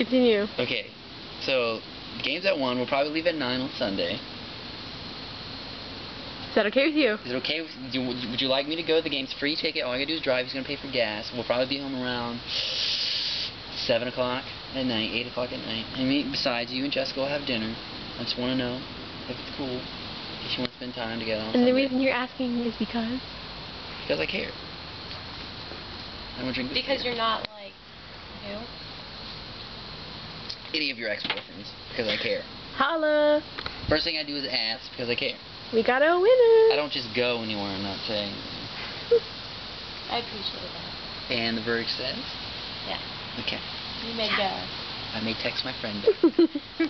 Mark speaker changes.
Speaker 1: Continue.
Speaker 2: Okay, so game's at 1. We'll probably leave at 9 on Sunday.
Speaker 1: Is that okay with you?
Speaker 2: Is it okay? With, do, would you like me to go? The game's free ticket. All I gotta do is drive. He's gonna pay for gas. We'll probably be home around 7 o'clock at night, 8 o'clock at night. I mean, besides, you and Jessica will have dinner. I just want to know if it's cool. If you want to spend time together on
Speaker 1: And the reason you're asking is because?
Speaker 2: Because I care. I don't drink this
Speaker 3: Because
Speaker 2: beer.
Speaker 3: you're not like who?
Speaker 2: Any of your ex-boyfriends. Because I care.
Speaker 1: Holla!
Speaker 2: First thing I do is ask because I care.
Speaker 1: We got a winner!
Speaker 2: I don't just go anywhere and not say anything.
Speaker 3: I appreciate that.
Speaker 2: And the verdict says?
Speaker 3: Yeah.
Speaker 2: Okay.
Speaker 3: You may go.
Speaker 2: I may text my friend.